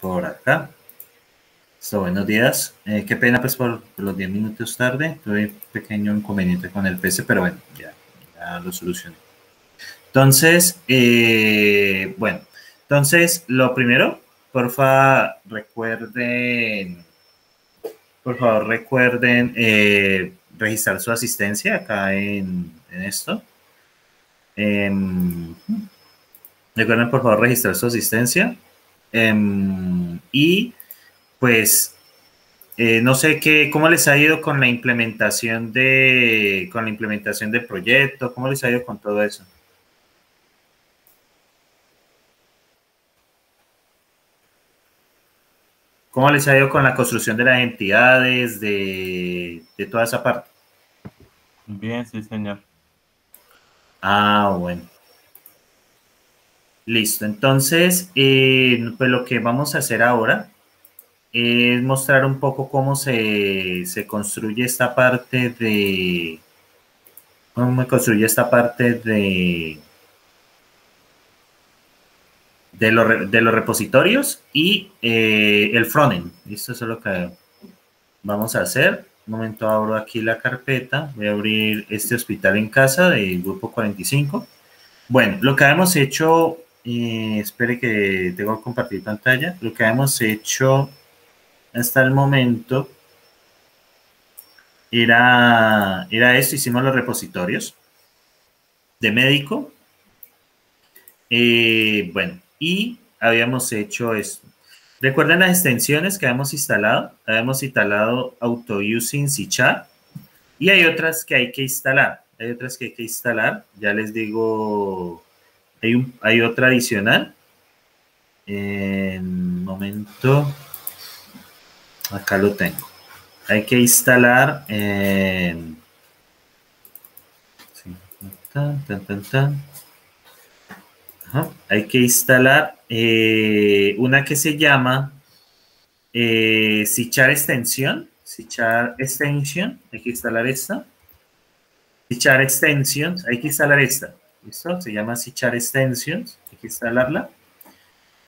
por acá. So, buenos días. Eh, qué pena pues por los 10 minutos tarde. Tuve un pequeño inconveniente con el PC, pero bueno, ya, lo solucioné. Entonces, eh, bueno, entonces lo primero, porfa, recuerden, por favor, recuerden eh, registrar su asistencia acá en, en esto. Em, recuerden, por favor, registrar su asistencia. Em, y pues eh, no sé qué, cómo les ha ido con la implementación de, con la implementación del proyecto, cómo les ha ido con todo eso. ¿Cómo les ha ido con la construcción de las entidades, de, de toda esa parte? Bien, sí, señor. Ah, bueno. Listo, entonces, eh, pues lo que vamos a hacer ahora es mostrar un poco cómo se, se construye esta parte de, cómo construye esta parte de, de, de los repositorios y eh, el frontend. Esto es lo que vamos a hacer. Un momento abro aquí la carpeta. Voy a abrir este hospital en casa del grupo 45. Bueno, lo que hemos hecho, eh, espere que tengo que compartir pantalla. Lo que hemos hecho hasta el momento era, era esto. Hicimos los repositorios de médico. Eh, bueno, y habíamos hecho esto. ¿Recuerdan las extensiones que habíamos instalado? Habíamos instalado AutoUsing Chat y hay otras que hay que instalar. Hay otras que hay que instalar. Ya les digo, hay, un, otra adicional. En momento. Acá lo tengo. Hay que instalar. Tan, tan, tan. Hay que instalar eh, una que se llama eh, Sichar Extensión. Sichar Extension, hay que instalar esta. Sichar Extensions, hay que instalar esta. ¿Listo? Se llama Sichar Extensions, hay que instalarla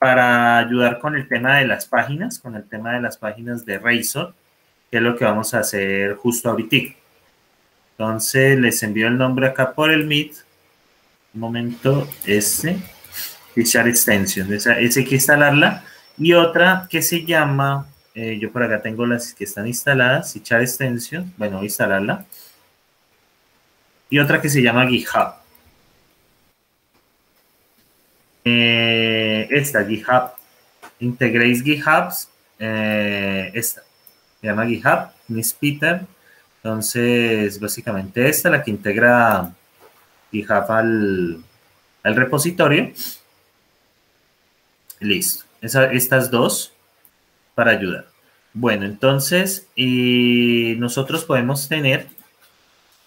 para ayudar con el tema de las páginas, con el tema de las páginas de Razor, que es lo que vamos a hacer justo ahorita. Entonces les envío el nombre acá por el Meet. Un momento, este. Fichar Extension. Esa, esa hay que instalarla. Y otra que se llama, eh, yo por acá tengo las que están instaladas, Fichar Extension. Bueno, instalarla. Y otra que se llama GitHub. Eh, esta, GitHub. Integrates GitHubs. Eh, esta. Se llama GitHub, Miss Peter. Entonces, básicamente esta, la que integra GitHub al, al repositorio. Listo. estas dos para ayudar. Bueno, entonces, y nosotros podemos tener,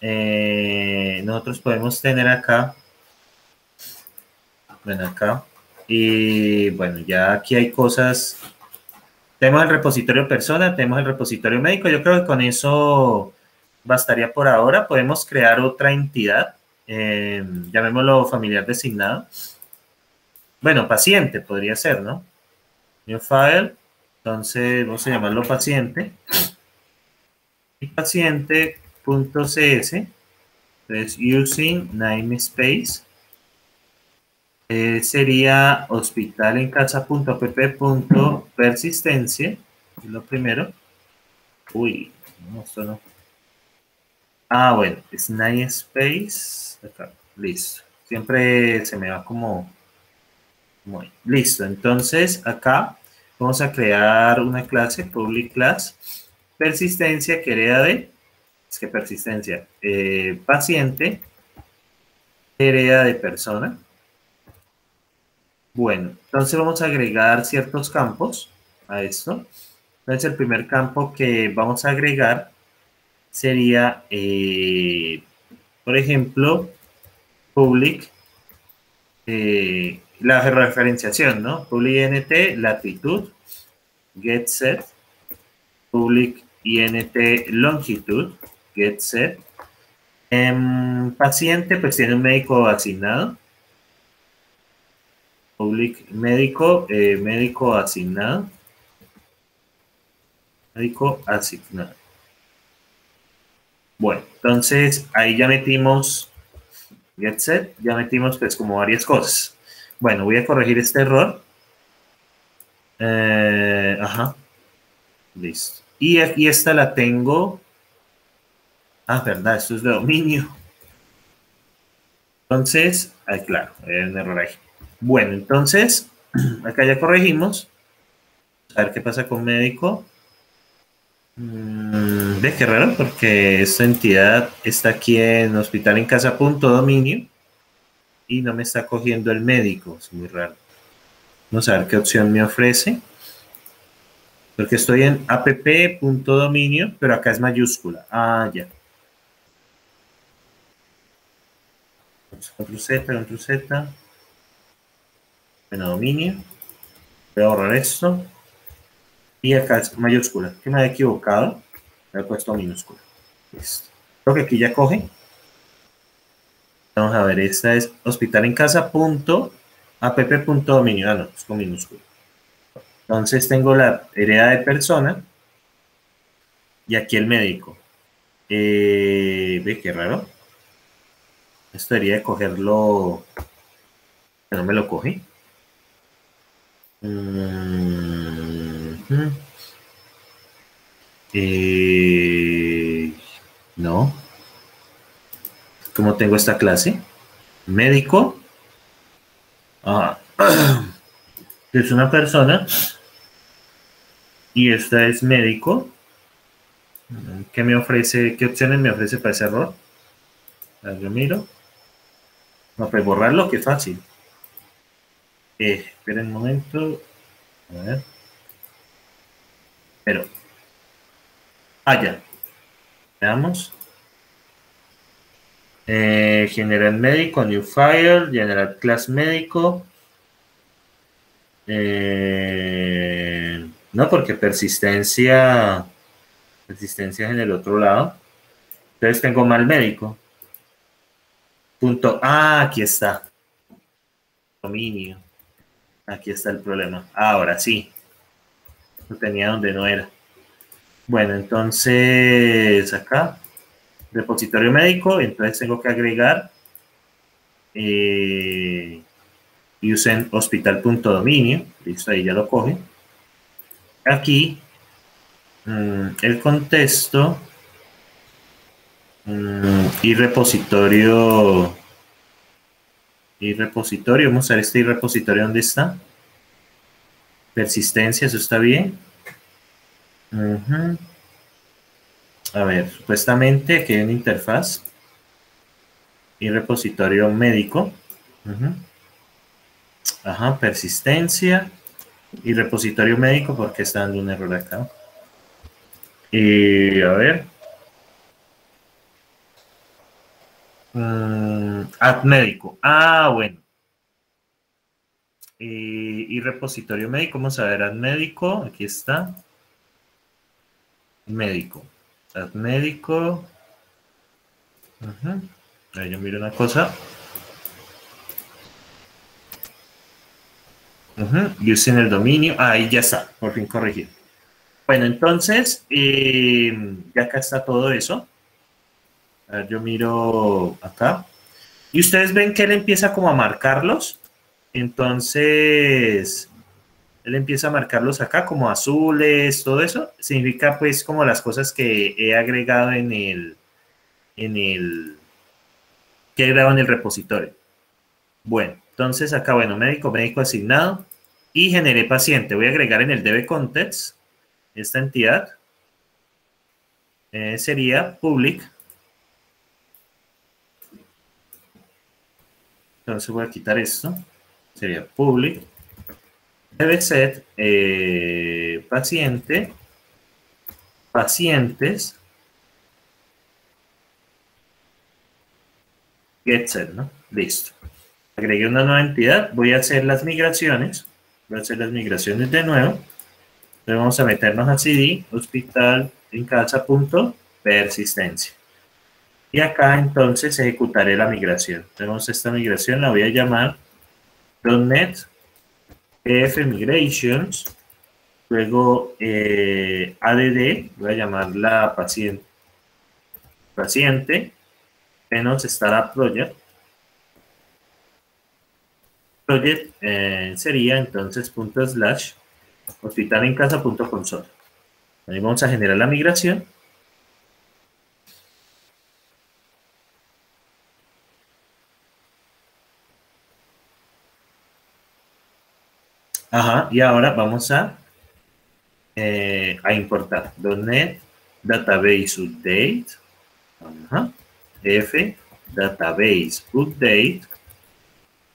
eh, nosotros podemos tener acá, bueno, acá, y bueno, ya aquí hay cosas, tenemos el repositorio persona, tenemos el repositorio médico, yo creo que con eso bastaría por ahora, podemos crear otra entidad, eh, llamémoslo familiar designado, bueno, paciente podría ser, ¿no? New file. Entonces, vamos a llamarlo paciente. Y paciente.cs. Entonces, using namespace. Eh, sería hospital en casa.pp.persistencia. Es lo primero. Uy, no, esto no. Ah, bueno, es namespace. Acá, listo. Siempre se me va como muy listo. Entonces, acá vamos a crear una clase, public class, persistencia que hereda de, es que persistencia, eh, paciente, hereda de persona. Bueno, entonces vamos a agregar ciertos campos a esto. Entonces, el primer campo que vamos a agregar sería, eh, por ejemplo, public eh, la referenciación, ¿no? Public int latitud, get set, public int longitud, get set. En paciente, pues tiene un médico asignado. Public médico, eh, médico asignado. Médico asignado. Bueno, entonces ahí ya metimos get set, ya metimos pues como varias cosas. Bueno, voy a corregir este error. Eh, ajá. Listo. Y aquí esta la tengo. Ah, verdad, esto es de dominio. Entonces, ahí claro, hay un error ahí. Bueno, entonces, acá ya corregimos. A ver qué pasa con médico. Mm, ve qué raro, porque esta entidad está aquí en hospital en casa punto dominio y no me está cogiendo el médico. Es muy raro. Vamos a ver qué opción me ofrece. Porque estoy en app.dominio, pero acá es mayúscula. Ah, ya. Control Z, Control Z. Bueno, dominio. Voy a borrar esto. Y acá es mayúscula. Que me he equivocado. Me he puesto minúscula. Listo. Creo que aquí ya coge. Vamos a ver, esta es hospital en casa punto app.dominio. Ah, no, es con minúscula. Entonces tengo la hereda de persona y aquí el médico. Eh, ve qué raro. Esto debería de cogerlo. No me lo cogí. Eh, no. ¿Cómo tengo esta clase? Médico. Ah, es una persona y esta es médico. ¿Qué me ofrece? ¿Qué opciones me ofrece para ese error? yo miro. No, pues borrarlo, qué fácil. Eh, espera un momento. A ver. Pero. Ah, ya. Veamos. Eh, general médico, new file, general class médico. Eh, no, porque persistencia, persistencia es en el otro lado. Entonces tengo mal médico. Punto. Ah, aquí está. Dominio. Aquí está el problema. Ahora sí. Lo tenía donde no era. Bueno, entonces acá. Repositorio médico. Entonces tengo que agregar. Eh, usen hospital.dominio. Listo, ahí ya lo coge aquí mm, el contexto mm, y repositorio y repositorio, vamos a ver este repositorio dónde está persistencia, eso está bien a ver, supuestamente aquí hay una interfaz. Y repositorio médico ajá, persistencia. Y repositorio médico porque está dando un error acá. Y a ver. Mm. Ah, bueno. Y, repositorio médico. Vamos a ver, ad médico. Aquí está. Médico. Ad médico. Ahí yo miro una cosa. Y usen el dominio. Ahí ya está, por fin corregido. Bueno, entonces, eh, ya acá está todo eso. A ver, yo miro acá. Y ustedes ven que él empieza como a marcarlos. Entonces, él empieza a marcarlos acá como azules, todo eso. Significa pues como las cosas que he agregado en el, en el, que he agregado en el repositorio. Bueno, entonces acá, bueno, médico, médico asignado y generé paciente. Voy a agregar en el DB Context esta entidad. Eh, sería public. Entonces voy a quitar esto. Sería public. Debe set eh, paciente. Pacientes. Get set, ¿no? Listo agregué una nueva entidad, voy a hacer las migraciones, voy a hacer las migraciones de nuevo, entonces vamos a meternos a CD, hospital en casa punto persistencia. Y acá entonces ejecutaré la migración. Tenemos esta migración, la voy a llamar .NET F Migrations Luego eh, ADD, voy a llamarla paciente. Paciente, menos estará project. Project eh, sería entonces punto slash hospital en casa punto console. Ahí vamos a generar la migración. Ajá, y ahora vamos a, eh, a importar .NET Database Update, Ajá. F, Database Update,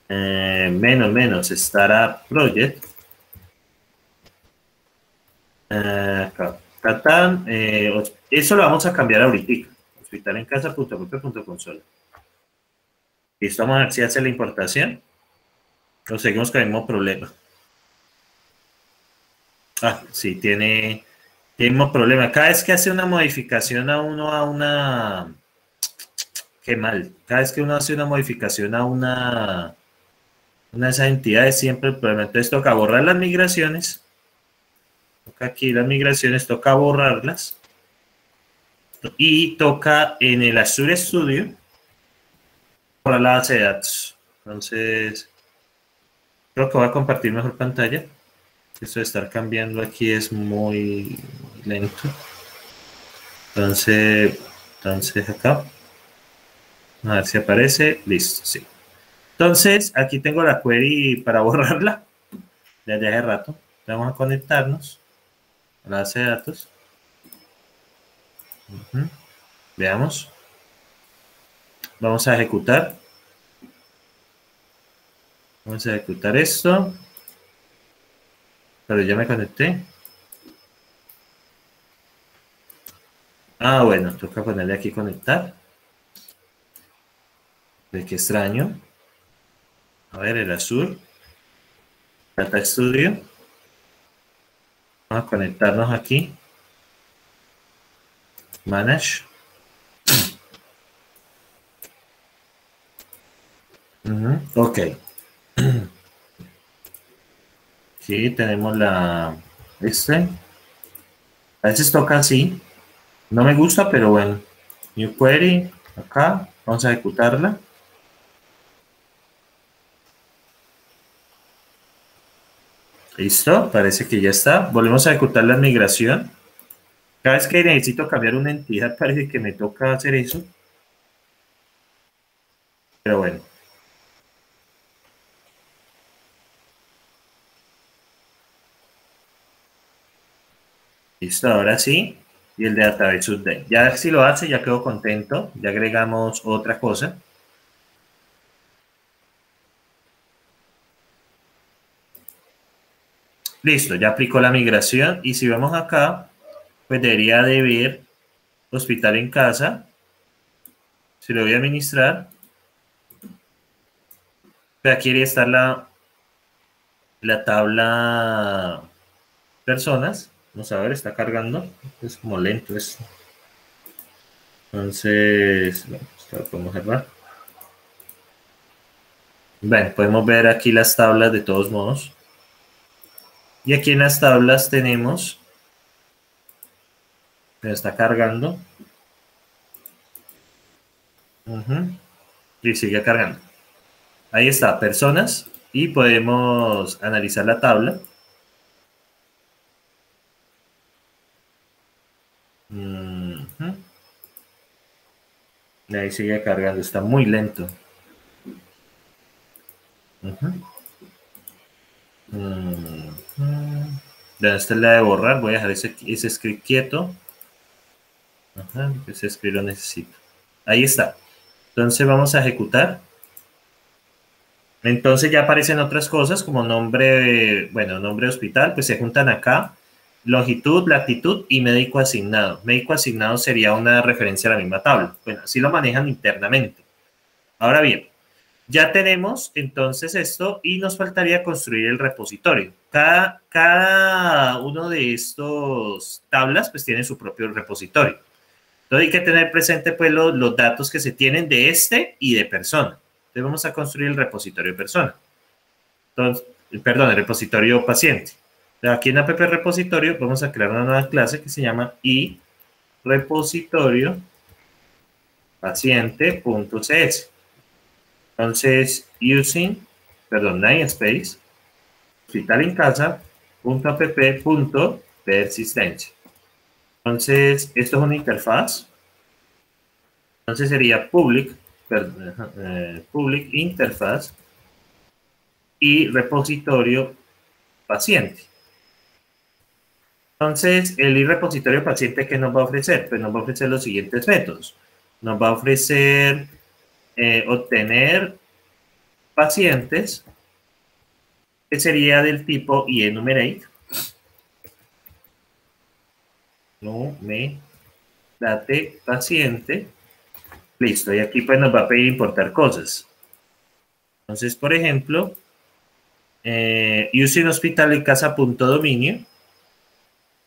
eh, menos menos Startup Project, eh, eh, eso lo vamos a cambiar ahorita, hospital en casa, punto, punto. Listo, vamos a ver si hace la importación. Lo seguimos con el mismo problema. Ah, sí, tiene, tiene problema. Cada vez que hace una modificación a uno a una... Qué mal. Cada vez que uno hace una modificación a una... Una de esas entidades siempre el problema. Entonces toca borrar las migraciones. Toca aquí las migraciones, toca borrarlas. Y toca en el Azure Studio borrar la base de datos. Entonces, creo que voy a compartir mejor pantalla. Esto de estar cambiando aquí es muy lento. Entonces, entonces acá. A ver si aparece. Listo, sí. Entonces, aquí tengo la query para borrarla. Ya de hace rato. Vamos a conectarnos a la base de datos. Veamos. Vamos a ejecutar. Vamos a ejecutar esto. Pero ya me conecté. Ah, bueno, toca ponerle aquí conectar. De qué extraño. A ver, el azul. Data Studio. Vamos a conectarnos aquí. Manage. Ok. Aquí tenemos la... Este. A veces toca así. No me gusta, pero bueno. New query. Acá. Vamos a ejecutarla. Listo, parece que ya está. Volvemos a ejecutar la migración. Cada vez que necesito cambiar una entidad, parece que me toca hacer eso. Pero bueno. Listo, ahora sí. Y el de Database Update. Ya si lo hace, ya quedo contento. Ya agregamos otra cosa. Listo, ya aplicó la migración. Y si vemos acá, pues debería de ver hospital en casa. Si lo voy a administrar. Aquí debería estar la, la tabla personas. Vamos a ver, está cargando. Es como lento esto. Entonces, lo podemos cerrar. Bueno, podemos ver aquí las tablas de todos modos. Y aquí en las tablas tenemos, está cargando. Y sigue cargando. Ahí está, personas. Y podemos analizar la tabla. Ahí sigue cargando, está muy lento. esta es la de borrar, voy a dejar ese, ese script quieto. ese script lo necesito. Ahí está. Entonces vamos a ejecutar. Entonces ya aparecen otras cosas como nombre, bueno, nombre hospital, pues se juntan acá longitud, latitud y médico asignado. Médico asignado sería una referencia a la misma tabla. Bueno, así lo manejan internamente. Ahora bien, ya tenemos entonces esto y nos faltaría construir el repositorio. Cada, cada uno de estos tablas pues tiene su propio repositorio. Entonces hay que tener presente pues los, los datos que se tienen de este y de persona. Entonces vamos a construir el repositorio persona. Entonces, perdón, el repositorio paciente. Aquí en app repositorio vamos a crear una nueva clase que se llama i repositorio paciente.cs. Entonces, using, perdón, namespace, hospital en casa, punto punto persistencia. Entonces, esto es una interfaz. Entonces sería public, eh, public interfaz y repositorio paciente. Entonces, el repositorio paciente, ¿qué nos va a ofrecer? Pues nos va a ofrecer los siguientes métodos. Nos va a ofrecer eh, obtener pacientes, que sería del tipo enumerate. No date paciente. Listo, y aquí pues nos va a pedir importar cosas. Entonces, por ejemplo, eh, using hospital en casa punto dominio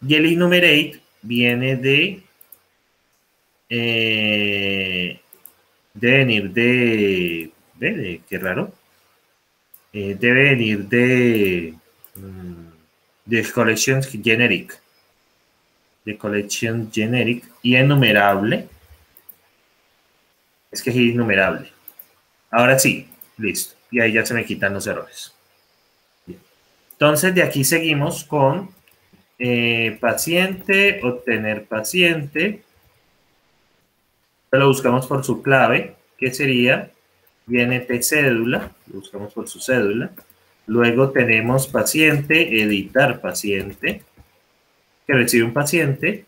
y el enumerate viene de, eh, debe venir de, de, qué raro, eh, debe venir de, mm, de collection generic, de collection generic y enumerable, es que es innumerable. Ahora sí, listo, y ahí ya se me quitan los errores. Entonces de aquí seguimos con eh, paciente, obtener paciente. Lo buscamos por su clave, que sería viene cédula, lo buscamos por su cédula. Luego tenemos paciente, editar paciente, que recibe un paciente.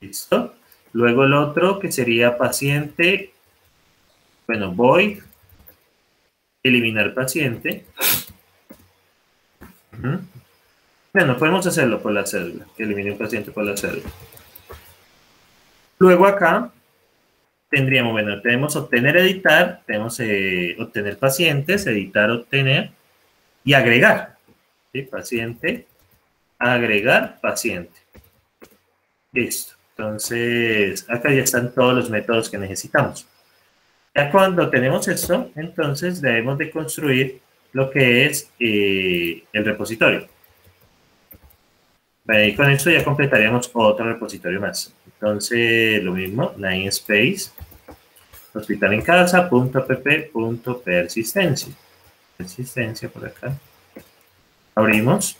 Listo. Luego el otro que sería paciente, bueno, void, eliminar paciente. Bueno, podemos hacerlo por la cédula, que elimine un paciente por la cédula. Luego acá tendríamos, bueno, tenemos obtener, editar, tenemos eh, obtener pacientes, editar, obtener y agregar. ¿sí? Paciente, agregar, paciente. Listo. Entonces, acá ya están todos los métodos que necesitamos. Ya cuando tenemos esto, entonces debemos de construir lo que es eh, el repositorio. Y con esto ya completaríamos otro repositorio más. Entonces, lo mismo, namespace, hospital en casa, punto app, punto persistencia. Persistencia por acá. Abrimos.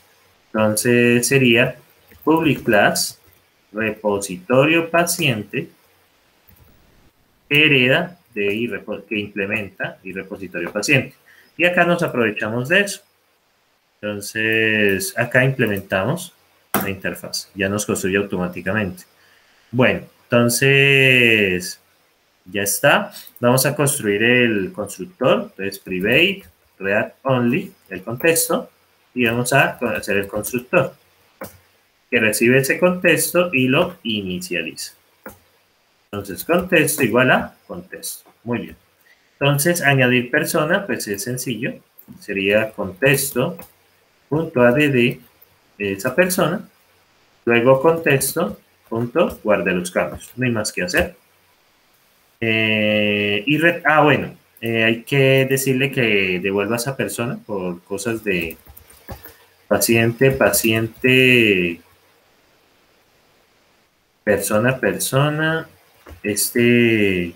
Entonces sería public class, repositorio paciente, hereda de que implementa y repositorio paciente. Y acá nos aprovechamos de eso. Entonces, acá implementamos interfaz. Ya nos construye automáticamente. Bueno, entonces ya está. Vamos a construir el constructor. Entonces, private, react only, el contexto. Y vamos a hacer el constructor que recibe ese contexto y lo inicializa. Entonces, contexto igual a contexto. Muy bien. Entonces, añadir persona, pues es sencillo. Sería contexto.add esa persona Luego contexto, punto, guarde los cambios. No hay más que hacer. Eh, y ah, bueno, eh, hay que decirle que devuelva a esa persona por cosas de paciente, paciente, persona, persona. Este,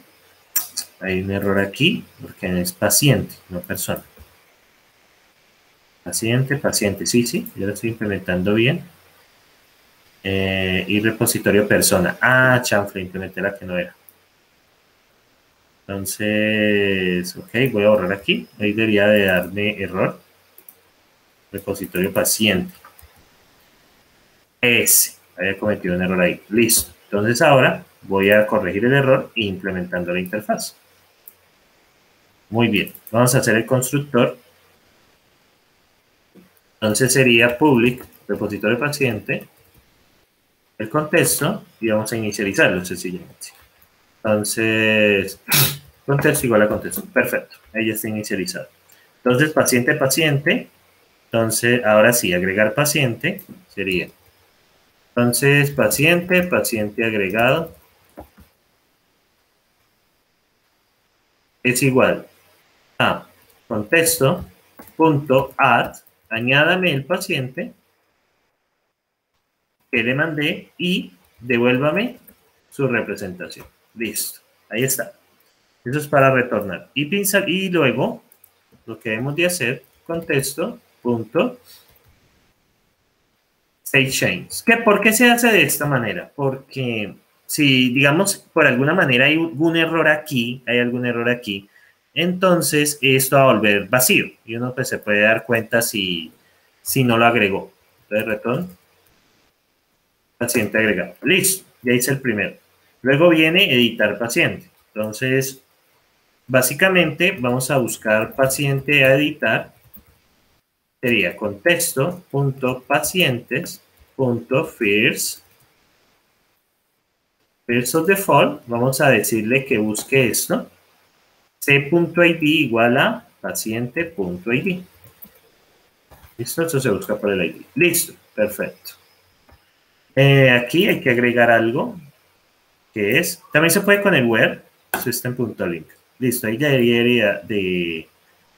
hay un error aquí porque es paciente, no persona. Paciente, paciente, sí, sí, yo lo estoy implementando bien. Eh, y repositorio persona. Ah, chanfle, implementé la que no era. Entonces, ok, voy a borrar aquí. Ahí debería de darme error. Repositorio paciente. Ese. Había cometido un error ahí. Listo. Entonces ahora voy a corregir el error implementando la interfaz. Muy bien. Vamos a hacer el constructor. Entonces sería public repositorio paciente el contexto y vamos a inicializarlo sencillamente. Entonces, contexto igual a contexto. Perfecto, ahí ya está inicializado. Entonces, paciente, paciente. Entonces, ahora sí, agregar paciente sería. Entonces, paciente, paciente agregado. Es igual a contexto añádame el paciente que le mandé y devuélvame su representación. Listo, ahí está. Eso es para retornar. Y, y luego lo que debemos de hacer, contexto, punto, state change. ¿Qué, ¿Por qué se hace de esta manera? Porque si, digamos, por alguna manera hay algún error aquí, hay algún error aquí, entonces esto va a volver vacío y uno pues, se puede dar cuenta si, si no lo agregó. Entonces, retorno, paciente agregado. Listo, ya hice el primero. Luego viene editar paciente. Entonces, básicamente vamos a buscar paciente a editar. Sería contexto.pacientes.first first of default, vamos a decirle que busque esto. c.id igual a paciente.id. Listo, eso se busca por el ID. Listo, perfecto. Eh, aquí hay que agregar algo que es, también se puede con el web, system.link. Listo, ahí ya debería de,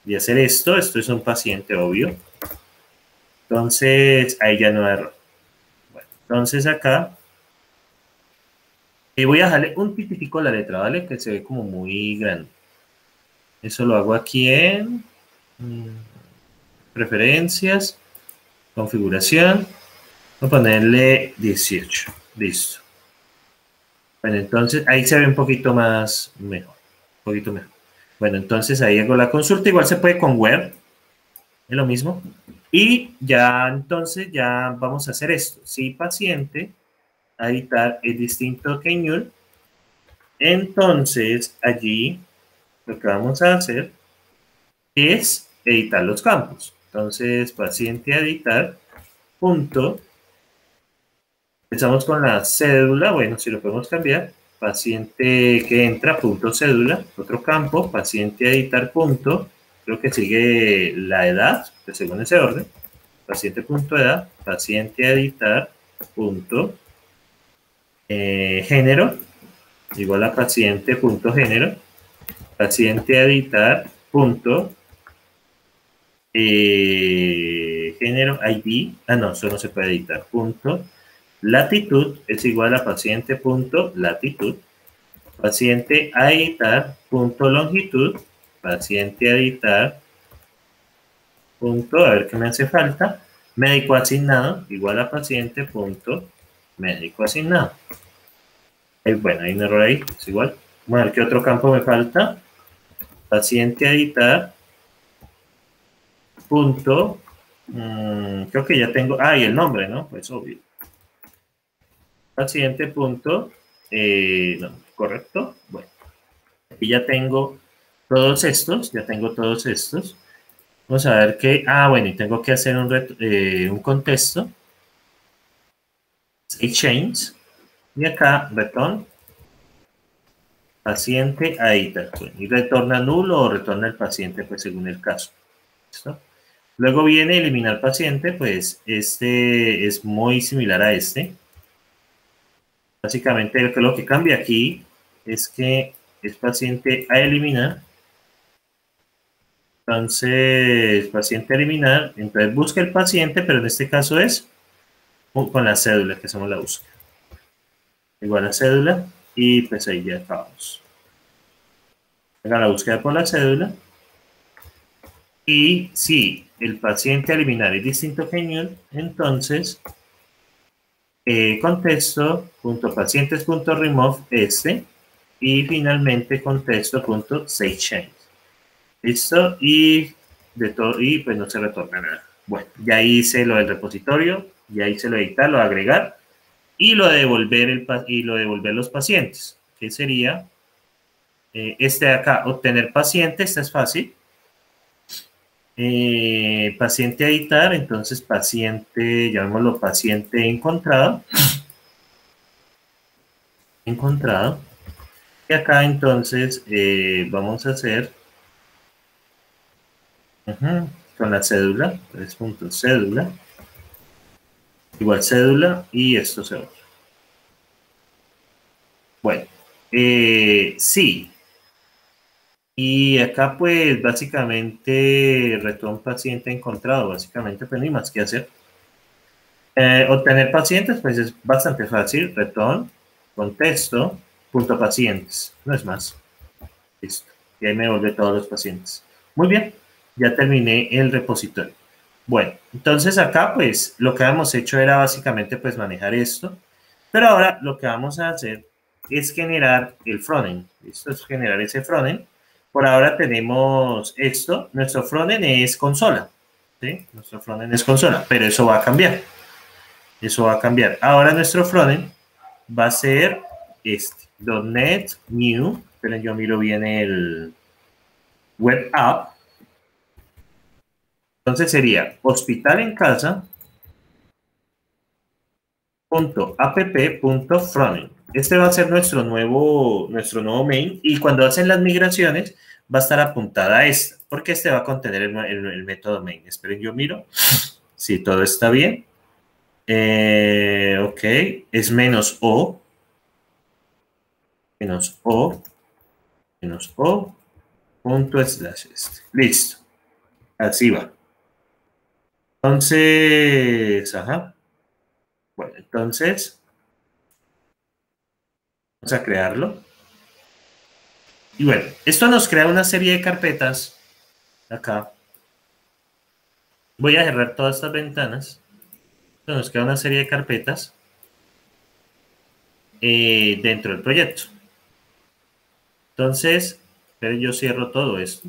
de, hacer esto. Esto es un paciente, obvio. Entonces, ahí ya no error. Bueno, entonces acá y voy a dejarle un pititico a la letra, ¿vale? Que se ve como muy grande. Eso lo hago aquí en mm, preferencias, configuración. A ponerle 18. Listo. Bueno, entonces ahí se ve un poquito más mejor. Un poquito mejor. Bueno, entonces ahí hago la consulta. Igual se puede con web. Es lo mismo. Y ya entonces ya vamos a hacer esto. Si paciente, editar es distinto que null. Entonces allí lo que vamos a hacer es editar los campos. Entonces, paciente editar, punto. Empezamos con la cédula, bueno, si lo podemos cambiar. Paciente que entra, punto cédula, otro campo, paciente editar, punto. Creo que sigue la edad, pues, según ese orden. Paciente punto edad, paciente editar, punto. Eh, género, igual a paciente punto género paciente editar punto eh, género ID, ah no, eso no se puede editar, punto latitud es igual a paciente punto latitud, paciente a editar punto longitud, paciente a editar punto, a ver qué me hace falta, médico asignado igual a paciente punto médico asignado. Eh, bueno, hay un error ahí, es igual. Bueno, ¿qué otro campo me falta? paciente a editar, punto, mm, creo que ya tengo, ah, y el nombre, ¿no? Pues obvio. Paciente punto, eh, correcto, bueno. Aquí ya tengo todos estos, ya tengo todos estos. Vamos a ver qué, ah, bueno, y tengo que hacer un, eh, un contexto. Say change. Y acá, return paciente a editar. y retorna nulo o retorna el paciente, pues según el caso. Luego viene eliminar paciente, pues este es muy similar a este. Básicamente lo que cambia aquí es que es paciente a eliminar. Entonces, paciente a eliminar, entonces busca el paciente, pero en este caso es con la cédula, que hacemos la búsqueda. Igual a cédula, y pues ahí ya acabamos. Haga la búsqueda por la cédula. Y si el paciente a eliminar es distinto que entonces eh, contexto.pacientes.remove este y finalmente contexto.savechange. ¿Listo? Y de y pues no se retorna nada. Bueno, ya hice lo del repositorio, ya hice lo de editar, lo de agregar y lo de devolver, el, y lo devolver los pacientes, que sería eh, este de acá, obtener paciente, esta es fácil. Eh, paciente a editar, entonces paciente, llamémoslo paciente encontrado. encontrado. Y acá entonces eh, vamos a hacer con la cédula, tres puntos cédula igual cédula y esto se va. Bueno, eh, sí. Y acá pues básicamente retorno paciente encontrado, básicamente pues ni más que hacer. Eh, obtener pacientes pues es bastante fácil, return, contexto, punto pacientes, no es más. Listo. Y ahí me devuelve todos los pacientes. Muy bien, ya terminé el repositorio. Bueno, entonces acá pues lo que habíamos hecho era básicamente pues manejar esto, pero ahora lo que vamos a hacer es generar el frontend. Esto es generar ese frontend. Por ahora tenemos esto. Nuestro frontend es consola. ¿sí? Nuestro frontend es consola, pero eso va a cambiar. Eso va a cambiar. Ahora nuestro frontend va a ser este. .NET New. Esperen, yo miro bien el web app. Entonces sería hospital en casa punto Este va a ser nuestro nuevo, nuestro nuevo main y cuando hacen las migraciones va a estar apuntada a esta, porque este va a contener el, método main. Esperen, yo miro si todo está bien. Eh, ok, es menos O, menos O, menos O, punto slash este. Listo. Así va. Entonces, ajá. Bueno, entonces, vamos a crearlo. Y bueno, esto nos crea una serie de carpetas acá. Voy a cerrar todas estas ventanas. Esto nos crea una serie de carpetas eh, dentro del proyecto. Entonces, pero yo cierro todo esto.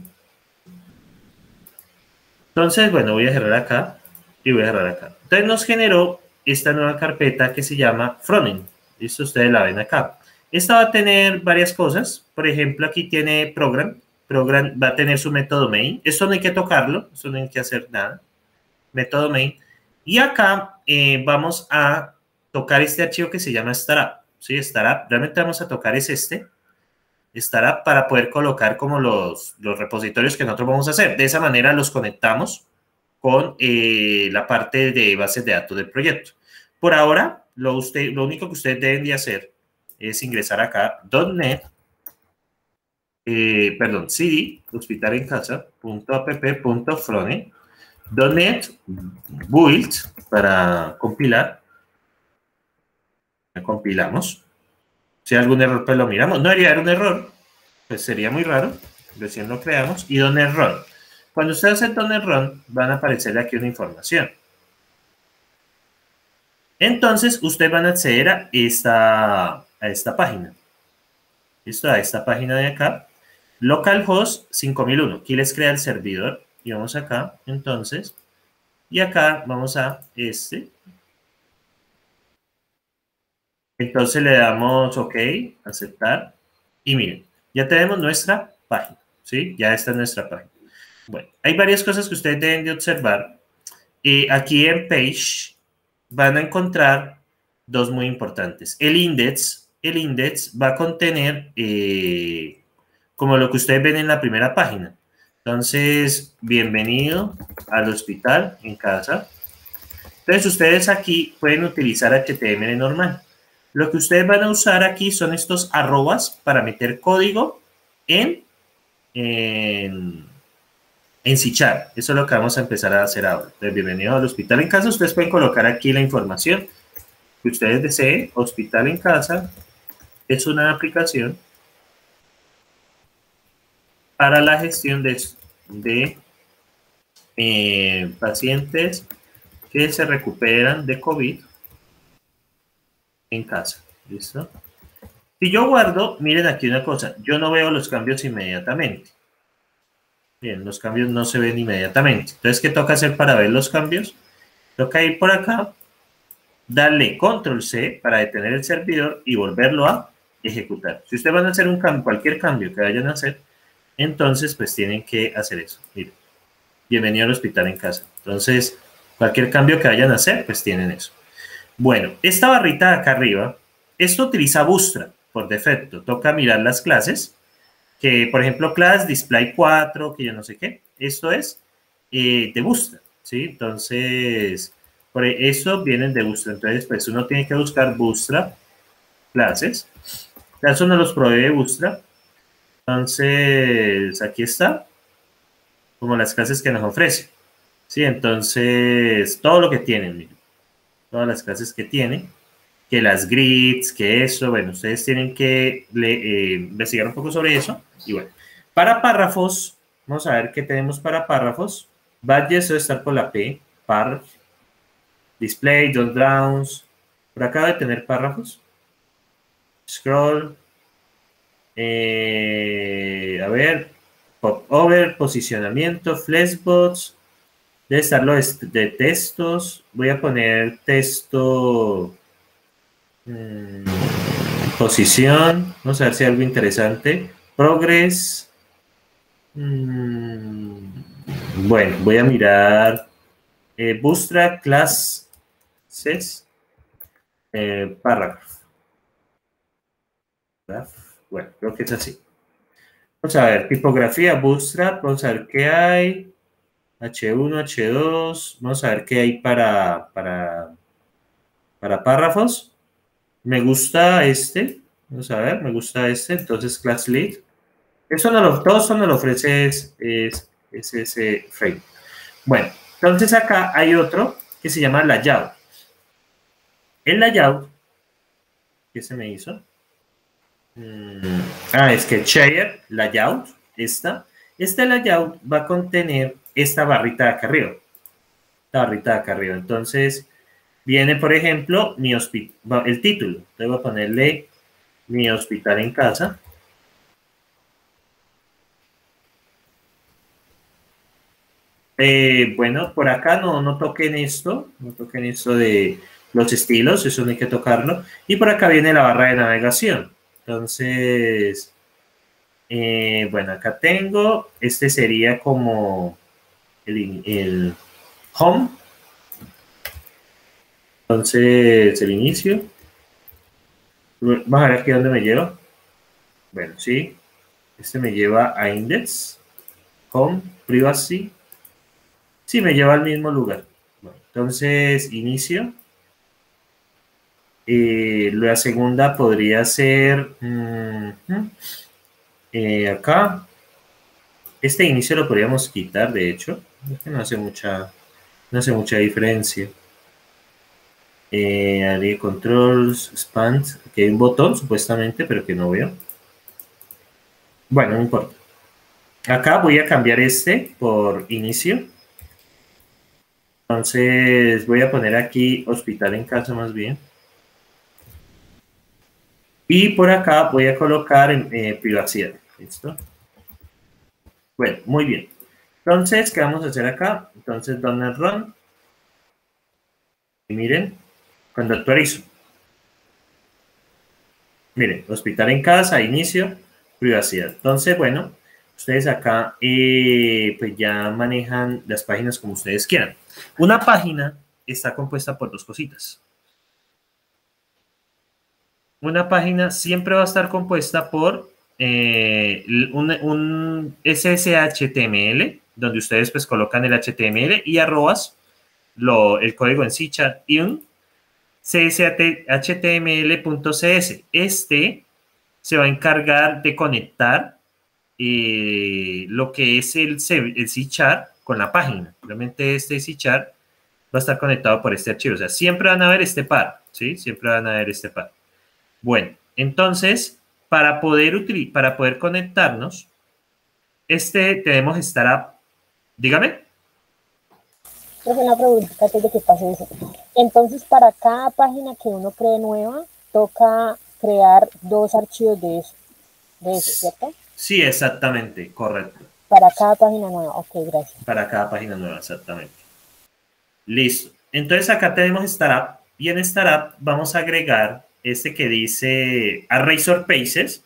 Entonces, bueno, voy a cerrar acá y voy a cerrar acá. Entonces nos generó esta nueva carpeta que se llama frontend. Esto ustedes la ven acá. Esta va a tener varias cosas. Por ejemplo, aquí tiene program. Program va a tener su método main. Esto no hay que tocarlo. Esto no hay que hacer nada. Método main. Y acá eh, vamos a tocar este archivo que se llama startup. Sí, startup. Realmente vamos a tocar es este. Startup para poder colocar como los, los repositorios que nosotros vamos a hacer. De esa manera los conectamos con eh, la parte de bases de datos del proyecto. Por ahora, lo, usted, lo único que ustedes deben de hacer es ingresar acá .NET, eh, perdón, cd, hospital en casa, .net build para compilar. Compilamos. Si hay algún error, pues lo miramos. No haría un error, pues sería muy raro. Recién lo creamos. Y .NET Run. Cuando usted hace el run, van a aparecer aquí una información. Entonces, ustedes van a acceder a esta, a esta página. Listo, a esta página de acá. Localhost 5001. Aquí les crea el servidor. Y vamos acá, entonces. Y acá vamos a este. Entonces le damos OK, aceptar. Y miren, ya tenemos nuestra página. ¿Sí? Ya está nuestra página. Bueno, hay varias cosas que ustedes deben de observar. y aquí en Page van a encontrar dos muy importantes. El index, el index va a contener eh, como lo que ustedes ven en la primera página. Entonces, bienvenido al hospital en casa. Entonces, ustedes aquí pueden utilizar HTML normal. Lo que ustedes van a usar aquí son estos arrobas para meter código en, en en Cichar. Eso es lo que vamos a empezar a hacer ahora. bienvenido al hospital en casa. Ustedes pueden colocar aquí la información que ustedes deseen. Hospital en casa es una aplicación para la gestión de, de eh, pacientes que se recuperan de COVID en casa. ¿Listo? Si yo guardo, miren aquí una cosa, yo no veo los cambios inmediatamente. Bien, los cambios no se ven inmediatamente. Entonces, ¿qué toca hacer para ver los cambios? Toca ir por acá, darle control C para detener el servidor y volverlo a ejecutar. Si ustedes van a hacer un cambio, cualquier cambio que vayan a hacer, entonces pues tienen que hacer eso. Miren, bienvenido al hospital en casa. Entonces, cualquier cambio que vayan a hacer, pues tienen eso. Bueno, esta barrita de acá arriba, esto utiliza Bootstrap por defecto. Toca mirar las clases que por ejemplo class display 4, que yo no sé qué, esto es eh, de Bootstrap, ¿sí? Entonces, por eso vienen de Bootstrap, entonces pues uno tiene que buscar Bootstrap clases, eso no los provee Bootstrap, Entonces, aquí está, como las clases que nos ofrece. Sí, entonces, todo lo que tienen, miren, todas las clases que tiene, que las grids, que eso, bueno, ustedes tienen que eh, investigar un poco sobre eso. Y bueno, para párrafos, vamos a ver qué tenemos para párrafos. Badges debe estar por la P, par, display, don't drowns. Por acá debe tener párrafos. Scroll, eh, a ver, pop over, posicionamiento, flashbots, debe estar lo de textos. Voy a poner texto, mm, posición, vamos a ver si hay algo interesante. Progress. Mm, bueno, voy a mirar eh, Bootstrap Class eh, Paragraph. Bueno, creo que es así. Vamos a ver, tipografía, Bootstrap, vamos a ver qué hay. H1, H2, vamos a ver qué hay para, para, para párrafos. Me gusta este, vamos a ver, me gusta este, entonces Class Lead. Eso no lo, todo eso ofrece es, ese frame. Bueno, entonces acá hay otro que se llama layout. El layout, ¿qué se me hizo? Mm, ah, es que Share Layout, esta. Este layout va a contener esta barrita de acá arriba. La barrita de acá arriba. Entonces, viene, por ejemplo, mi el título. Entonces voy a ponerle mi hospital en casa. Eh, bueno, por acá no, no toquen esto, no toquen esto de los estilos, eso no hay que tocarlo. Y por acá viene la barra de navegación. Entonces, eh, bueno, acá tengo, este sería como el, home. Entonces, el inicio. Vamos a ver aquí dónde me lleva. Bueno, sí. Este me lleva a index, home, privacy. Sí, me lleva al mismo lugar. entonces, inicio. Eh, la segunda podría ser eh, acá. Este inicio lo podríamos quitar, de hecho. no hace mucha, no hace mucha diferencia. Eh, controls, expand. Aquí hay un botón, supuestamente, pero que no veo. Bueno, no importa. Acá voy a cambiar este por inicio. Entonces voy a poner aquí hospital en casa más bien. Y por acá voy a colocar eh, privacidad. ¿Listo? Bueno, muy bien. Entonces, ¿qué vamos a hacer acá? Entonces, donde run. Y miren, cuando actualizo. Miren, hospital en casa, inicio, privacidad. Entonces, bueno, ustedes acá eh, pues ya manejan las páginas como ustedes quieran. Una página está compuesta por dos cositas una página siempre va a estar compuesta por eh, un, SSHTML, donde ustedes pues colocan el HTML y arrobas el código en C y un CSHTML.cs. Este se va a encargar de conectar eh, lo que es el, el C con la página. Realmente este C va a estar conectado por este archivo. O sea, siempre van a ver este par, ¿sí? Siempre van a ver este par. Bueno, entonces, para poder, para poder conectarnos, este tenemos startup. Dígame. Es una pregunta antes de que pase eso. Entonces, para cada página que uno cree nueva, toca crear dos archivos de eso, de eso ¿cierto? Sí, exactamente, correcto. Para cada página nueva, ok, gracias. Para cada página nueva, exactamente. Listo. Entonces acá tenemos Startup y en Startup vamos a agregar este que dice Array Paces,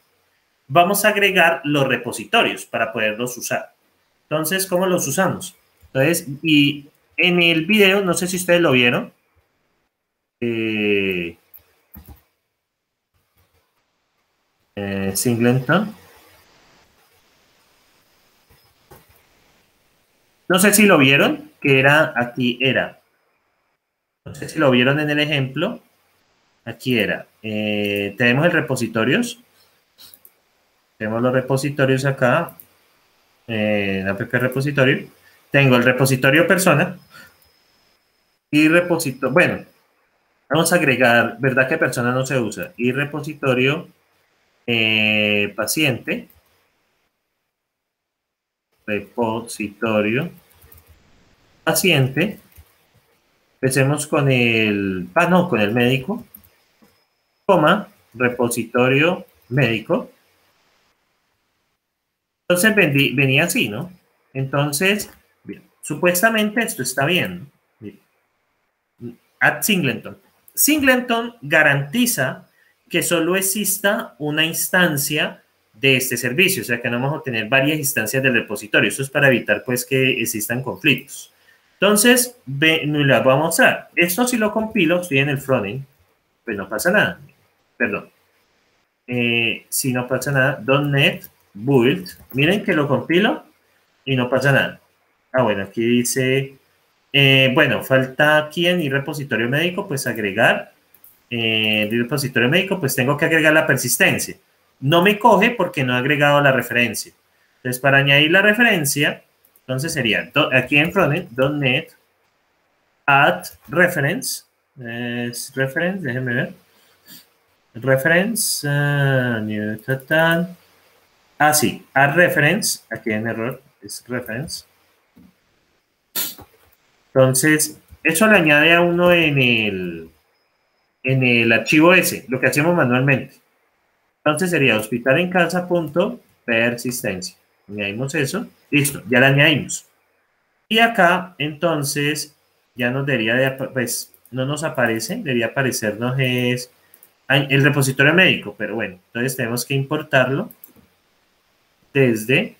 vamos a agregar los repositorios para poderlos usar. Entonces, ¿cómo los usamos? Entonces, y en el video, no sé si ustedes lo vieron, eh, eh, Singleton. No sé si lo vieron, que era, aquí era, no sé si lo vieron en el ejemplo, Aquí era. Eh, tenemos el repositorios. Tenemos los repositorios acá, eh, app repositorio. Tengo el repositorio persona y repositorio, bueno, vamos a agregar, ¿verdad que persona no se usa? Y repositorio eh, paciente, repositorio paciente, empecemos con el, ah, no, con el médico, coma, repositorio médico. Entonces venía así, ¿no? Entonces, bien, supuestamente esto está bien. At Singleton. Singleton garantiza que solo exista una instancia de este servicio, o sea que no vamos a tener varias instancias del repositorio. Eso es para evitar pues que existan conflictos. Entonces, ve, la voy a mostrar. Esto si lo compilo, estoy en el frontend, pues no pasa nada. Perdón. Eh, si no pasa nada, .NET build. Miren que lo compilo y no pasa nada. Ah, bueno, aquí dice, eh, bueno, falta aquí en mi repositorio médico, pues agregar, eh, repositorio médico, pues tengo que agregar la persistencia. No me coge porque no he agregado la referencia. Entonces, para añadir la referencia, entonces sería aquí en frontend, .NET add reference, es reference, déjenme ver, reference, new, ah, sí, add reference, aquí en error, es reference. Entonces, eso le añade a uno en el, en el archivo S, lo que hacemos manualmente. Entonces sería hospital en casa punto persistencia. Añadimos eso. Listo, ya la añadimos. Y acá, entonces, ya nos debería de, pues, no nos aparece, debería aparecernos es el repositorio médico, pero bueno, entonces tenemos que importarlo desde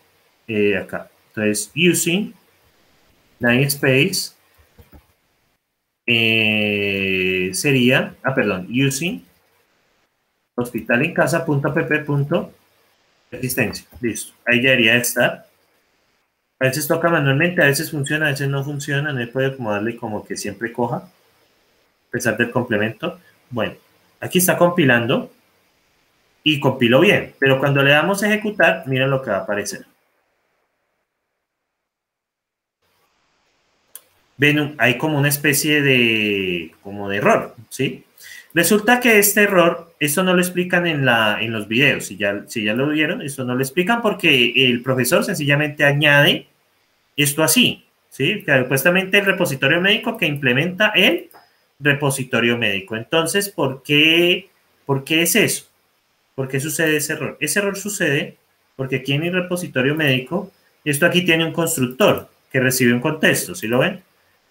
eh, acá. Entonces, using space eh, sería, ah, perdón, using hospital. Listo. Ahí ya debería estar. A veces toca manualmente, a veces funciona, a veces no funciona. No puede acomodarle como que siempre coja. A pesar del complemento. Bueno, aquí está compilando. Y compiló bien. Pero cuando le damos a ejecutar, miren lo que va a aparecer. Ven, hay como una especie de, como de error, ¿sí? Resulta que este error, eso no lo explican en, la, en los videos, si ya, si ya lo vieron, eso no lo explican porque el profesor sencillamente añade esto así, ¿sí? Que supuestamente el repositorio médico que implementa el repositorio médico. Entonces, ¿por qué, ¿por qué es eso? ¿Por qué sucede ese error? Ese error sucede porque aquí en el repositorio médico, esto aquí tiene un constructor que recibe un contexto, ¿sí lo ven?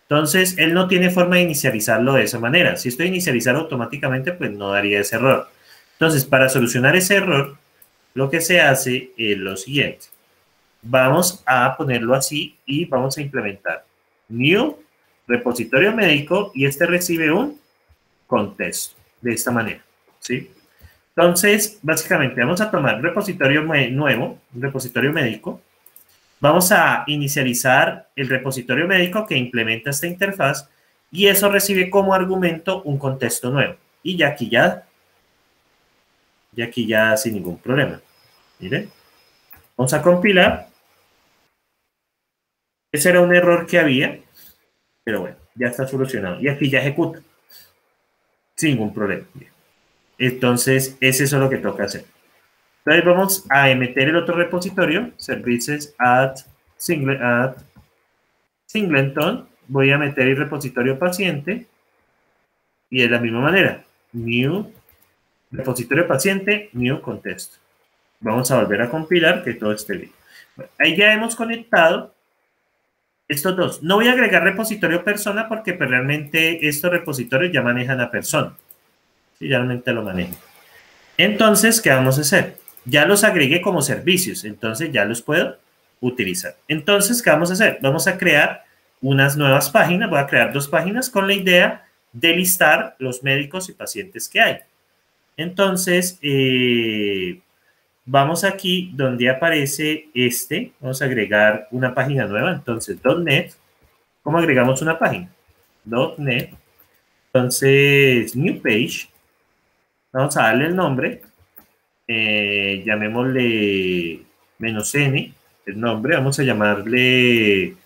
Entonces, él no tiene forma de inicializarlo de esa manera. Si esto inicializar automáticamente, pues no daría ese error. Entonces, para solucionar ese error, lo que se hace es lo siguiente. Vamos a ponerlo así y vamos a implementar new repositorio médico y este recibe un contexto de esta manera, ¿sí? Entonces, básicamente vamos a tomar repositorio nuevo, repositorio médico, Vamos a inicializar el repositorio médico que implementa esta interfaz y eso recibe como argumento un contexto nuevo. Y ya aquí ya, ya aquí ya sin ningún problema. Miren, vamos a compilar. Ese era un error que había, pero bueno, ya está solucionado. Y aquí ya ejecuta. Sin ningún problema. Entonces, es lo que toca hacer. Entonces vamos a meter el otro repositorio, services at, singleton. Voy a meter el repositorio paciente y de la misma manera, new repositorio paciente, new contexto. Vamos a volver a compilar que todo esté bien. ahí ya hemos conectado estos dos. No voy a agregar repositorio persona porque pues, realmente estos repositorios ya manejan a persona. Sí, realmente lo manejan. Entonces, ¿qué vamos a hacer? ya los agregué como servicios, entonces ya los puedo utilizar. Entonces, ¿qué vamos a hacer? Vamos a crear unas nuevas páginas, voy a crear dos páginas con la idea de listar los médicos y pacientes que hay. Entonces, eh, vamos aquí donde aparece este, vamos a agregar una página nueva, entonces .NET, ¿cómo agregamos una página? .NET, entonces New Page, vamos a darle el nombre, eh, llamémosle menos n, el nombre, vamos a llamarle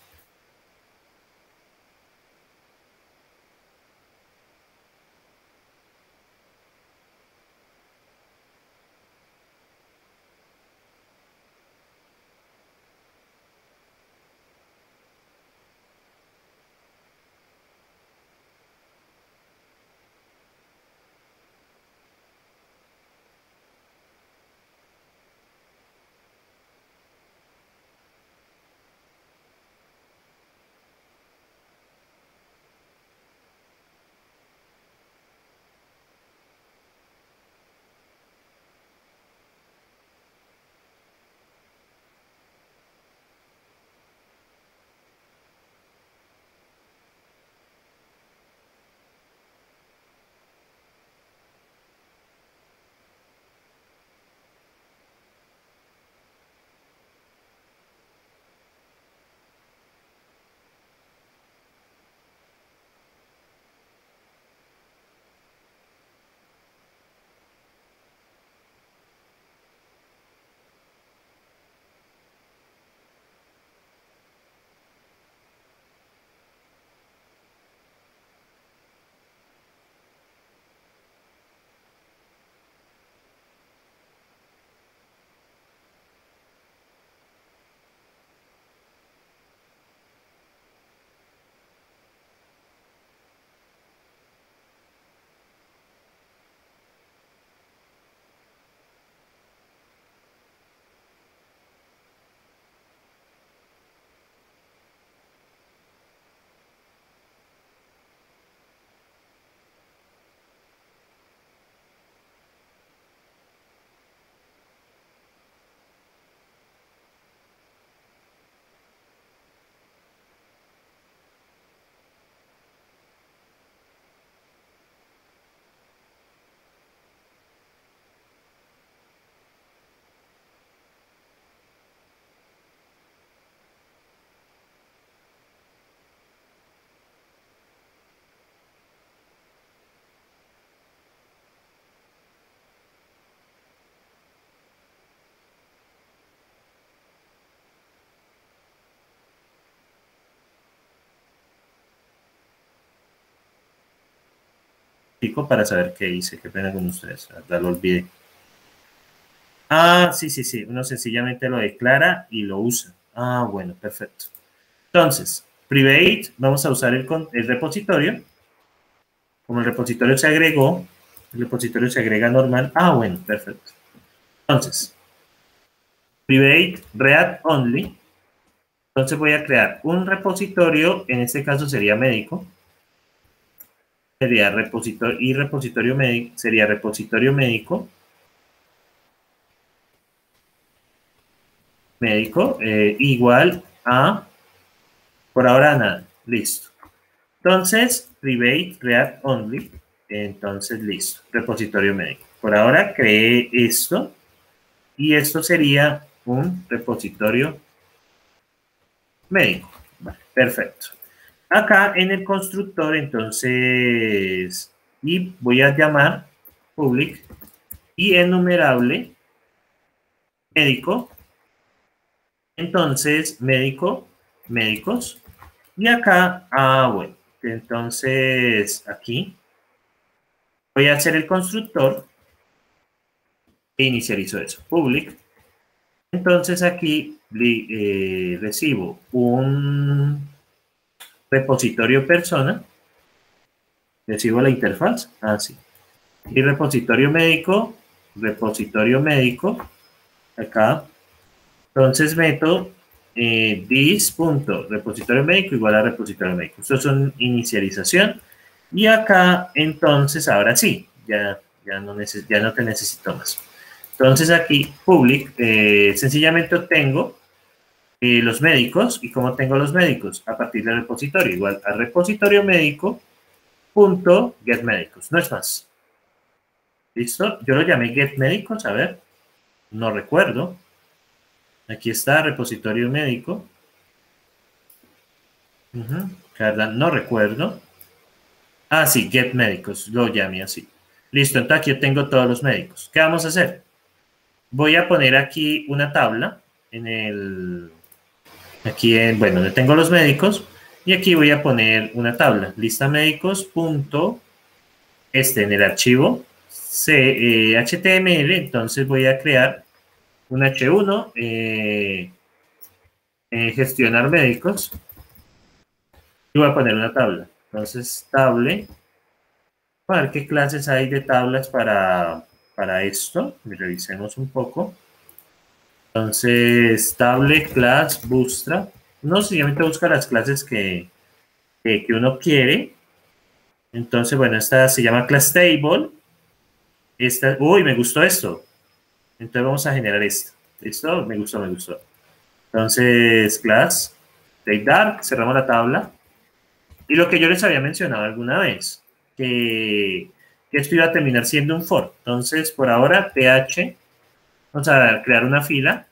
para saber qué hice. Qué pena con ustedes, ya lo olvidé. Ah, sí, sí, sí. Uno sencillamente lo declara y lo usa. Ah, bueno, perfecto. Entonces, private, vamos a usar el, el repositorio. Como el repositorio se agregó, el repositorio se agrega normal. Ah, bueno, perfecto. Entonces, private react only. Entonces voy a crear un repositorio, en este caso sería médico sería repositorio y repositorio médico sería repositorio médico. Médico eh, igual a por ahora nada listo. Entonces private react only entonces listo repositorio médico. Por ahora creé esto y esto sería un repositorio médico. Perfecto Acá en el constructor, entonces, y voy a llamar public y enumerable médico. Entonces, médico, médicos. Y acá, ah, bueno, entonces aquí voy a hacer el constructor e inicializo eso, public. Entonces aquí eh, recibo un repositorio persona, recibo la interfaz, así. Ah, y repositorio médico, repositorio médico, acá. Entonces meto eh, médico igual a repositorio médico. Esto es una inicialización. Y acá, entonces, ahora sí, ya, ya, no, ya no te necesito más. Entonces aquí, public, eh, sencillamente obtengo eh, los médicos. ¿Y cómo tengo los médicos? A partir del repositorio, igual a repositorio médico punto get médicos. No es más. ¿Listo? Yo lo llamé get médicos, a ver. No recuerdo. Aquí está repositorio médico. No recuerdo. Ah, sí, get médicos. Lo llamé así. Listo, entonces aquí tengo todos los médicos. ¿Qué vamos a hacer? voy a poner aquí una tabla en el, aquí en, bueno, donde tengo los médicos, y aquí voy a poner una tabla, lista médicos, punto, este, en el archivo C, HTML, eh, entonces voy a crear un H1, eh, eh, gestionar médicos, y voy a poner una tabla. Entonces, table, para ver qué clases hay de tablas para, para esto, revisemos un poco. Entonces, table, class, bootstrap. No simplemente busca las clases que, que, uno quiere. Entonces, bueno, esta se llama class table. Esta, uy, me gustó esto. Entonces vamos a generar esto. ¿Listo? Me gustó, me gustó. Entonces, class, take dark, cerramos la tabla. Y lo que yo les había mencionado alguna vez, que, que esto iba a terminar siendo un for. Entonces, por ahora, th Vamos a crear una fila,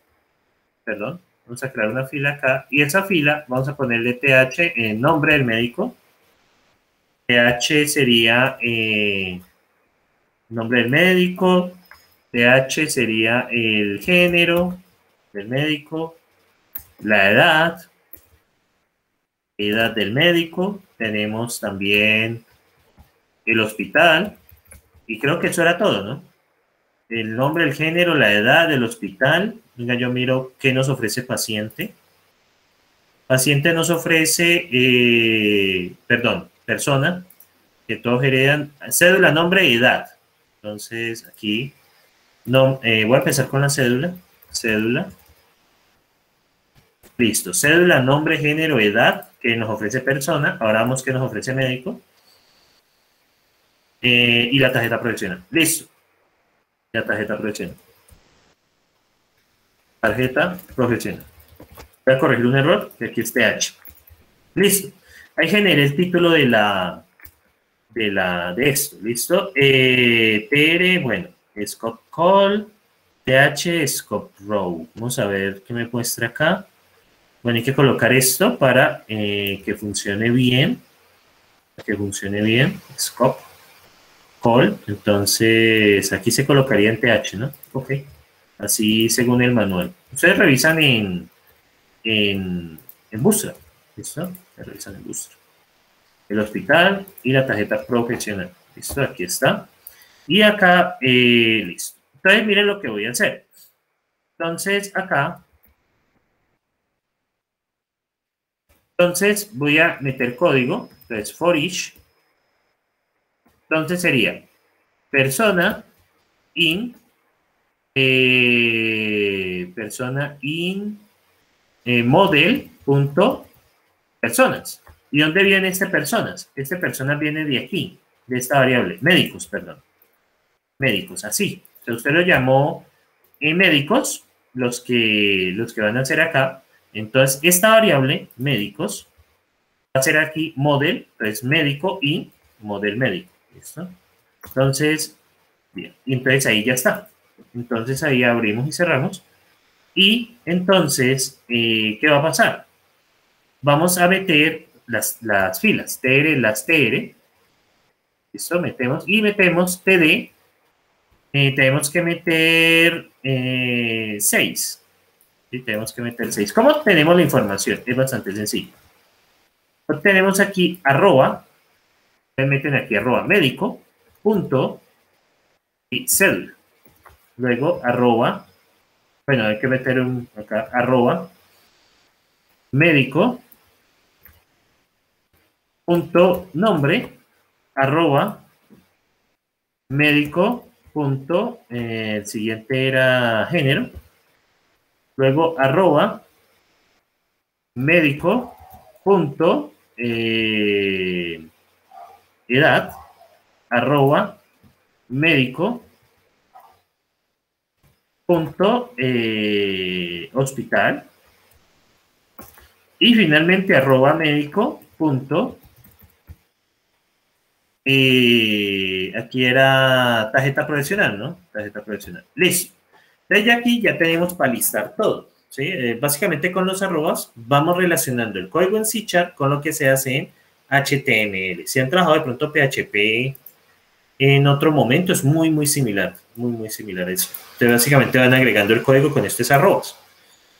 perdón, vamos a crear una fila acá y esa fila vamos a ponerle TH en nombre del médico. TH sería eh, nombre del médico, TH sería el género del médico, la edad, edad del médico, tenemos también el hospital y creo que eso era todo, ¿no? El nombre, el género, la edad del hospital. Venga, yo miro qué nos ofrece paciente. Paciente nos ofrece, eh, perdón, persona, que todos heredan, cédula, nombre y edad. Entonces, aquí, no, eh, voy a empezar con la cédula. Cédula. Listo. Cédula, nombre, género, edad, que nos ofrece persona. Ahora vamos que nos ofrece médico. Eh, y la tarjeta profesional. Listo la tarjeta profesional. Tarjeta profesional. Voy a corregir un error, que aquí es TH. Listo. Ahí generé el título de la de la de esto, ¿listo? Eh, TR, bueno, scope call, TH, scope row. Vamos a ver qué me muestra acá. Bueno, hay que colocar esto para eh, que funcione bien. Que funcione bien. Scope entonces aquí se colocaría en TH, ¿no? Ok, así según el manual. Ustedes revisan en, en, en Bootstrap, ¿listo? revisan en Bootstrap. El hospital y la tarjeta profesional, ¿listo? Aquí está. Y acá, eh, listo. Entonces, miren lo que voy a hacer. Entonces, acá, entonces voy a meter código, entonces for each, entonces sería persona in, eh, persona in eh, model punto personas. ¿Y dónde viene este personas? Este personas viene de aquí, de esta variable, médicos, perdón. Médicos, así. usted lo llamó eh, médicos, los que, los que van a hacer acá. Entonces, esta variable, médicos, va a ser aquí model, entonces médico y model médico. ¿Listo? Entonces, bien, y entonces ahí ya está. Entonces ahí abrimos y cerramos. Y entonces, eh, ¿qué va a pasar? Vamos a meter las, las filas, TR, las TR. Listo, metemos y metemos TD. Eh, tenemos que meter 6. Eh, tenemos que meter 6. ¿Cómo tenemos la información? Es bastante sencillo. Tenemos aquí arroba meten aquí arroba médico, punto, y cel. Luego arroba, bueno, hay que meter un acá, arroba, médico, punto, nombre, arroba, médico, punto, eh, el siguiente era género, luego arroba, médico, punto, eh, edad, arroba, médico, punto, eh, hospital, y finalmente arroba médico, punto, eh, aquí era tarjeta profesional, ¿no? Tarjeta profesional. Listo. Desde aquí ya tenemos para listar todo. ¿sí? Eh, básicamente con los arrobas vamos relacionando el código en C con lo que se hace en HTML. Si han trabajado de pronto PHP, en otro momento. Es muy, muy similar, muy, muy similar a eso. Entonces, básicamente van agregando el código con estos arrobas.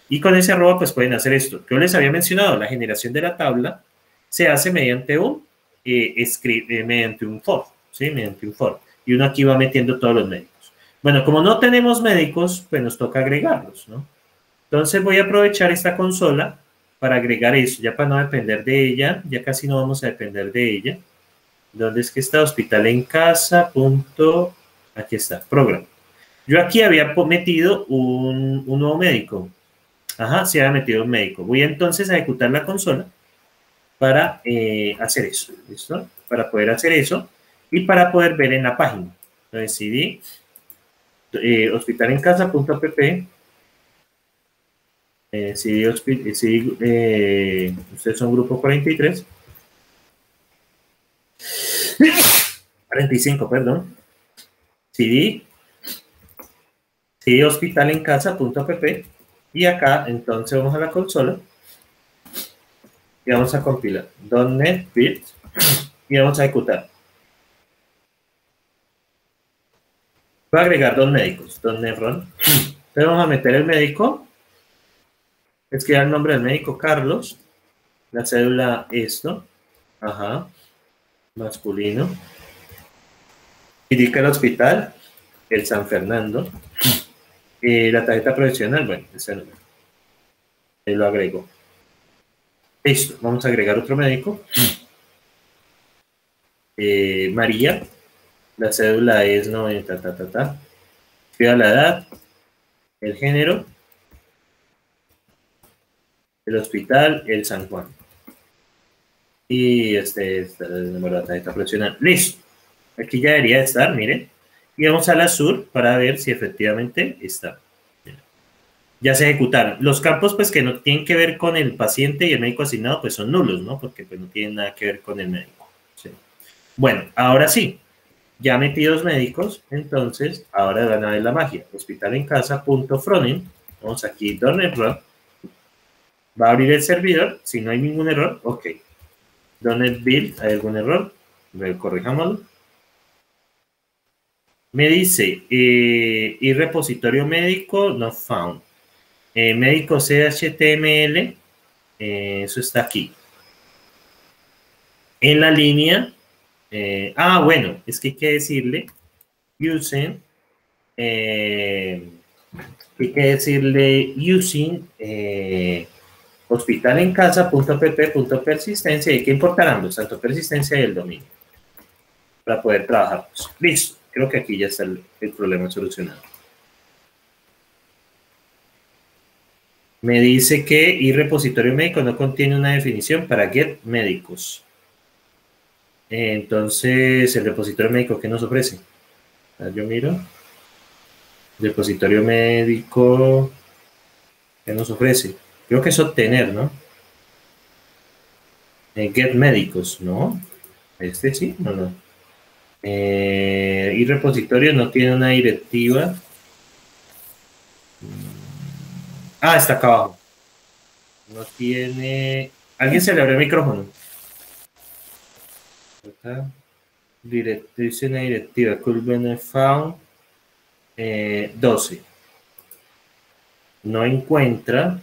Y con ese arroba, pues pueden hacer esto. Yo les había mencionado, la generación de la tabla se hace mediante un, eh, eh, mediante un for, ¿sí? Mediante un for. Y uno aquí va metiendo todos los médicos. Bueno, como no tenemos médicos, pues nos toca agregarlos, ¿no? Entonces voy a aprovechar esta consola para agregar eso, ya para no depender de ella, ya casi no vamos a depender de ella. ¿Dónde es que está? Hospital en casa, punto, aquí está, programa. Yo aquí había metido un, un nuevo médico. Ajá, se había metido un médico. Voy entonces a ejecutar la consola para eh, hacer eso, ¿listo? Para poder hacer eso y para poder ver en la página. Entonces, cd eh, hospital eh, CD, eh, ustedes son grupo 43 45, perdón. CD CD hospital en casa.app y acá entonces vamos a la consola. Y vamos a compilar .NET y vamos a ejecutar. Voy a agregar dos médicos, .NET Run. Entonces vamos a meter el médico, escribir el nombre del médico Carlos, la cédula esto, ajá, masculino, indica el hospital, el San Fernando, la tarjeta profesional, bueno, ese número. Ahí lo agrego. Listo, vamos a agregar otro médico. Eh, María, la cédula es 90, ta, ta, ta. la edad, el género, el hospital, el San Juan. Y este, es el número de la tarjeta profesional. Listo. Aquí ya debería estar, miren. Y vamos al azul para ver si efectivamente está ya se ejecutaron. Los campos, pues, que no tienen que ver con el paciente y el médico asignado, pues son nulos, ¿no? Porque pues no tienen nada que ver con el médico. Bueno, ahora sí, ya metidos médicos, entonces, ahora van a ver la magia. Hospital en casa, punto frontend. Vamos aquí, donde run. Va a abrir el servidor, si no hay ningún error, ok. Donde build, ¿hay algún error? Corrijámoslo. Me dice, eh, y repositorio médico, no found. Eh, médico CHTML, eh, eso está aquí. En la línea, eh, ah, bueno, es que hay que decirle using, hay que decirle using hospital en casa persistencia y que importar ambos, tanto persistencia y el dominio, para poder trabajar. Listo, creo que aquí ya está el problema solucionado. Me dice que y repositorio médico no contiene una definición para get médicos. Entonces, el repositorio médico, ¿qué nos ofrece? Yo miro. Repositorio médico, ¿qué nos ofrece? Creo que es obtener, ¿no? Eh, get médicos, ¿no? Este sí, no, no. Eh, y repositorio no tiene una directiva. Ah, está acá abajo. No tiene. ¿Alguien se le abrió el micrófono? Directriz directiva. Could found. 12. No encuentra.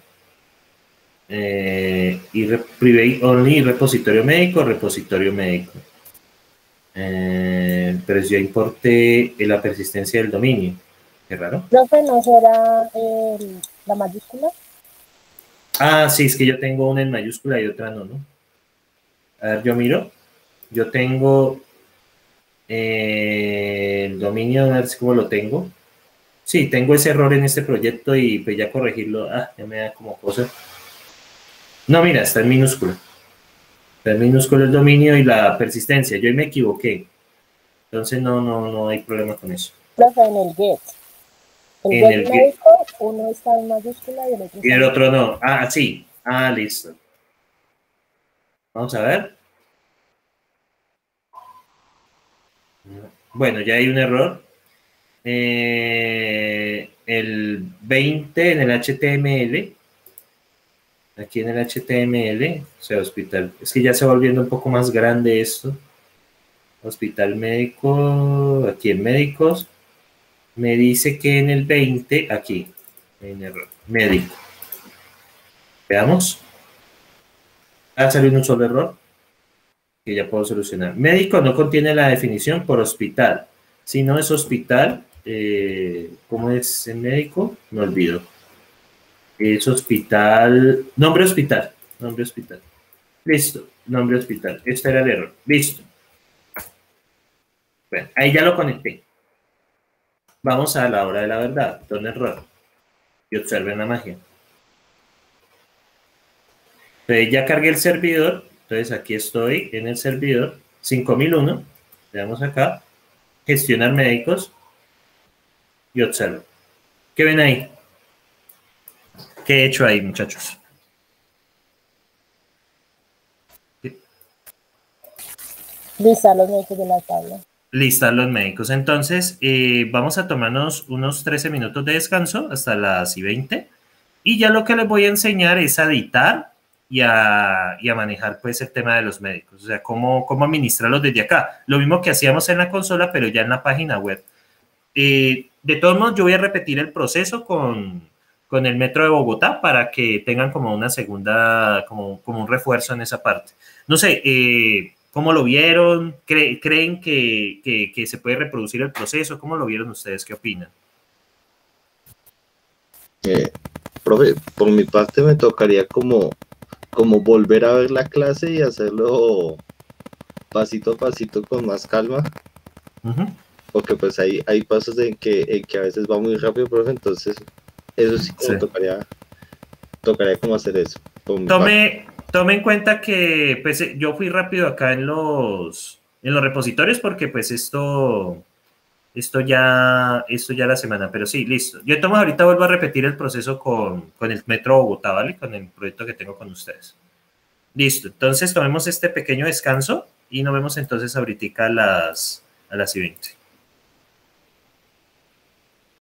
Eh, y private only repositorio médico, repositorio médico. Eh, pero yo importé la persistencia del dominio. Qué raro. Profe, ¿no será el la mayúscula? Ah, sí, es que yo tengo una en mayúscula y otra no, ¿no? A ver, yo miro. Yo tengo eh, el dominio, a ver cómo lo tengo. Sí, tengo ese error en este proyecto y pues ya corregirlo, ah, ya me da como cosa. No, mira, está en minúscula. Está en minúscula el dominio y la persistencia. Yo me equivoqué. Entonces no, no, no hay problema con eso. en el get. En el médico, uno está en mayúscula y el otro, y el otro no. Ah, sí. Ah, listo. Vamos a ver. Bueno, ya hay un error. Eh, el 20 en el HTML. Aquí en el HTML, o sea, hospital. Es que ya se va volviendo un poco más grande esto. Hospital médico, aquí en médicos, me dice que en el 20, aquí, en error, médico. Veamos. Ha salido un solo error que ya puedo solucionar. Médico no contiene la definición por hospital. Si no es hospital, eh, ¿cómo es en médico? Me olvido. Es hospital, nombre hospital, nombre hospital. Listo, nombre hospital. Este era el error. Listo. Bueno, ahí ya lo conecté. Vamos a la hora de la verdad, don error. Y observen la magia. Entonces ya cargué el servidor. Entonces aquí estoy en el servidor 5001. Le damos acá. Gestionar médicos. Y observo. ¿Qué ven ahí? ¿Qué he hecho ahí, muchachos? Listar los médicos de la tabla. Listar los médicos. Entonces, eh, vamos a tomarnos unos 13 minutos de descanso hasta las y 20. Y ya lo que les voy a enseñar es a editar y a, y a, manejar pues el tema de los médicos, o sea, cómo, cómo administrarlos desde acá. Lo mismo que hacíamos en la consola, pero ya en la página web. Eh, de todos modos, yo voy a repetir el proceso con, con el metro de Bogotá para que tengan como una segunda, como, como un refuerzo en esa parte. No sé, eh, ¿cómo lo vieron? ¿Creen que, que, que, se puede reproducir el proceso? ¿Cómo lo vieron ustedes? ¿Qué opinan? Eh, profe, por mi parte me tocaría como, como volver a ver la clase y hacerlo pasito a pasito con más calma. Uh -huh. Porque pues hay, hay pasos en que, en que a veces va muy rápido, profe, entonces eso sí, como sí. Tocaría, tocaría como hacer eso. Tome, tome en cuenta que pues, yo fui rápido acá en los, en los repositorios porque pues esto, esto ya, esto ya la semana, pero sí, listo. Yo tomo ahorita vuelvo a repetir el proceso con, con el Metro Bogotá, ¿vale? Con el proyecto que tengo con ustedes. Listo, entonces tomemos este pequeño descanso y nos vemos entonces ahorita a las, a las y 20.